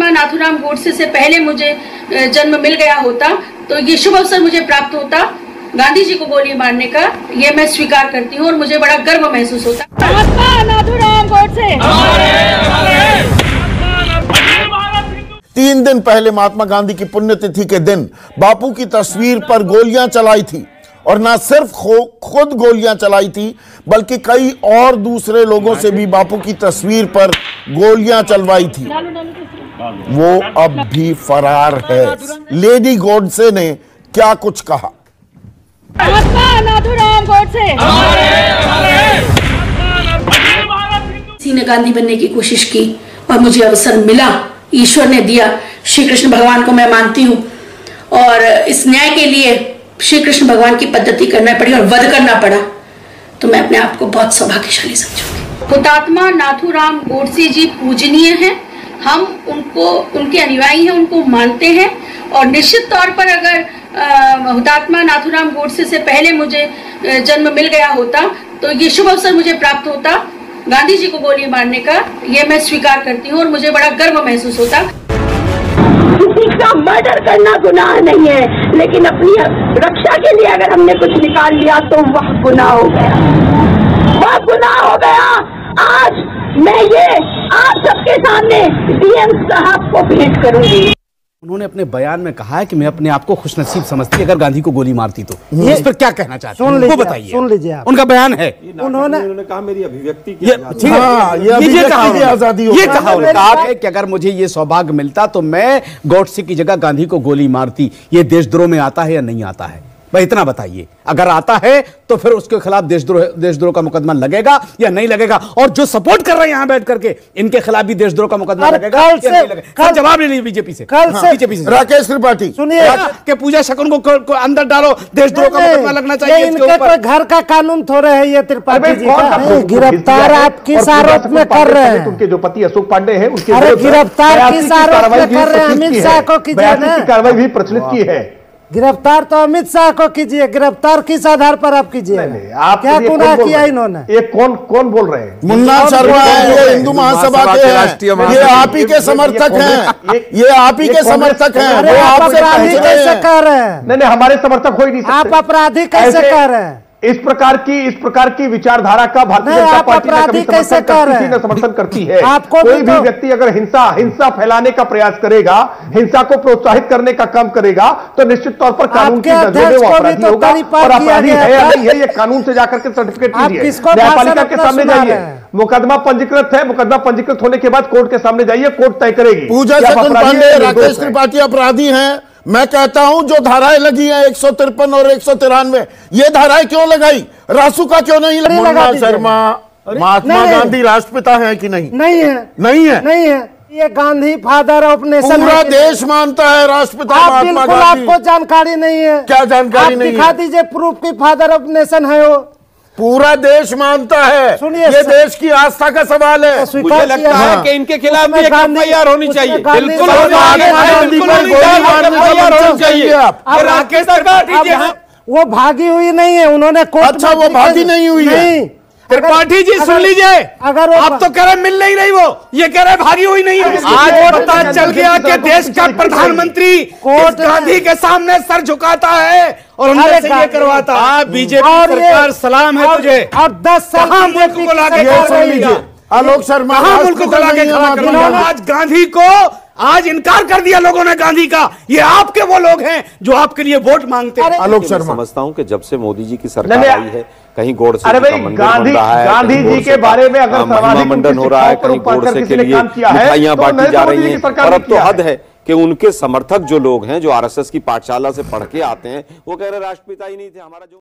हुतात्मा नाथुराम गोडसे से पहले मुझे जन्म मिल गया होता तो ये शुभ अवसर मुझे प्राप्त होता गांधी जी को गोली मारने का ये मैं स्वीकार करती हूँ और मुझे बड़ा गर्व महसूस होता। महात्मा नाथुराम गोडसे। तीन दिन पहले महात्मा गांधी की पुण्यतिथि के दिन बापू की तस्वीर पर गोलियाँ चलाई थी और ना सिर्फ़ खुद गोलियाँ चलाई थी बल्कि कई और दूसरे लोगों से भी बापू की तस्वीर पर गोलियाँ चलवाई थी। वो अब भी फरार है। लेडी गोडसे ने क्या कुछ कहा? ने गांधी बनने की कोशिश की और मुझे अवसर मिला। ईश्वर ने दिया। श्री कृष्ण भगवान को मैं मानती हूँ। और इस न्याय के लिए श्री कृष्ण भगवान की पद्धति करना पड़ी और वध करना पड़ा। तो मैं अपने आप को बहुत सौभाग्यशाली समझूँगी। हुतात्मा नाथूराम गोडसे जी पूजनीय हैं। हम उनको, उनके अनुयायी हैं, उनको मानते हैं। और निश्चित तौर पर अगर हुतात्मा नाथूराम गोडसे से पहले मुझे जन्म मिल गया होता तो ये शुभ अवसर मुझे प्राप्त होता, गांधी जी को गोली मारने का, ये मैं स्वीकार करती हूँ और मुझे बड़ा गर्व महसूस होता। का मर्डर करना गुनाह नहीं है, लेकिन अपनी रक्षा के लिए अगर हमने कुछ निकाल लिया तो वह गुनाह हो गया। वह गुनाह हो गया। आज मैं ये आप सबके सामने डीएम साहब को भेंट करूँगी। उन्होंने अपने बयान में कहा है कि मैं अपने आप को खुशनसीब समझती अगर गांधी को गोली मारती तो। ये- इस पर क्या कहना चाहते हैं? आप, बताइए। सुन लीजिए आप। उनका बयान है। उन्होंने उन्होंने कहा मेरी अभिव्यक्ति की ये ठीक है। हाँ, ये ये कहा। आज़ादी ये है। कहा कहा है कि अगर मुझे ये सौभाग्य मिलता तो मैं गौडसे की जगह गांधी को गोली मारती। ये देशद्रोह में आता है या नहीं आता है? भाई इतना बताइए। अगर आता है तो फिर उसके खिलाफ देशद्रोह देशद्रोह का मुकदमा लगेगा या नहीं लगेगा? और जो सपोर्ट कर रहे हैं यहाँ बैठ करके इनके खिलाफ भी देशद्रोह का मुकदमा लगेगा कल या से- नहीं लगेगा कल- जवाब ले लीजिए बीजेपी से कल हाँ, से- बीजेपी से राकेश त्रिपाठी। सुनिए। कि पूजा शकुन को, को, को अंदर डालो। देशद्रोह का मुकदमा लगना चाहिए इनके घर का कानून थोड़े है ये त्रिपाठी जी का। गिरफ़्तार? आप किस आरोप में कर पांडे रहे हैं? उनके जो पति अशोक पांडे हैं उनके गिरफ़्तार किस आरोप में कर रहे हैं? अमित शाह कीजिए। की कार्रवाई भी प्रचलित की है। गिरफ़्तार तो अमित शाह को कीजिए गिरफ़्तार किस आधार पर आप कीजिए? आप क्या गुना गुनाह किया इन्होंने? ये कौन कौन बोल रहे हैं? मुन्ना शर्मा है ये हिंदू महासभा के राष्ट्रीय हैं। ये आप ही के समर्थक हैं। ये आप ही के समर्थक हैं। अरे आप अपराधी कैसे कह रहे हैं? नहीं नहीं हमारे समर्थक कोई ही नहीं आप अपराधी कैसे कह रहे हैं? इस प्रकार की इस प्रकार की विचारधारा का भारतीय जनता पार्टी ने कभी समर्थन करती हैं? न समर्थन करती है। आपको कोई भी भी तो- व्यक्ति अगर हिंसा हिंसा फैलाने का प्रयास करेगा हिंसा को प्रोत्साहित करने का काम करेगा तो निश्चित तौर पर कानून की आपके नज़र में वो अपराधी तो होगा। और अपराधी है या नहीं है ये कानून से जाकर के सर्टिफिकेट लीजिए। न्यायपालिका के सामने जाइए। मुकदमा पंजीकृत है मुकदमा पंजीकृत होने के बाद कोर्ट के सामने जाइए कोर्ट तय करेगी। पूजा राकेश त्रिपाठी अपराधी हैं। मैं कहता हूँ जो धाराएँ लगी हैं एक सौ तिरपन और एक सौ तिरानवे ये धाराएँ क्यों लगाई? रासू का क्यों नहीं लगा? मुन्ना शर्मा महात्मा गांधी राष्ट्रपिता हैं कि नहीं? नहीं है। नहीं है? नहीं है। ये गांधी फादर ऑफ़ नेशन पूरा देश मानता है राष्ट्रपिता आप बिल्कुल आपको जानकारी नहीं है। क्या जानकारी आप नहीं दिखा दीजिए प्रूफ की फादर ऑफ़ नेशन है वो। पूरा देश मानता है। सुनिए ये देश की आस्था का सवाल है। मुझे लगता है। कि इनके खिलाफ भी एक एफआईआर होनी चाहिए। बिल्कुल होनी चाहिए। राकेश वो भागी हुई नहीं है। उन्होंने अच्छा, वो भागी नहीं हुई है। त्रिपाठी जी सुन लीजिए। अगर आप तो कह रहे मिल नहीं रही वो। ये कह रहे भागी हुई नहीं है। आज पता चल गया कि देश का प्रधानमंत्री कोर्ट गांधी के सामने सर झुकाता है और उनसे ये करवाता आप बीजेपी सरकार सलाम है तुझे। और दस साल मुल्क को लाके? आलोक शर्मा मुल्क को लाके है। आज गांधी को आज इनकार कर दिया लोगों ने गांधी का। ये आपके वो लोग हैं जो आपके लिए वोट मांगते हैं। आलोक शर्मा। समझता हूँ कि जब से मोदी जी की सरकार आई है कहीं गोडसे अरे भाई, गांधी- है गांधी जी के बारे में अगर अ, महिमा मंडन हो रहा है कहीं गोडसे किसी के लिए काम मिठाइयाँ तो बांटी जा रही हैं। की और अब तो हद है। है कि उनके समर्थक जो लोग हैं जो आरएसएस की पाठशाला से पढ़ के आते हैं वो कह रहे राष्ट्रपिता ही नहीं थे हमारा जो